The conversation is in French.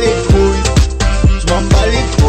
les couilles, je m'en bats les couilles.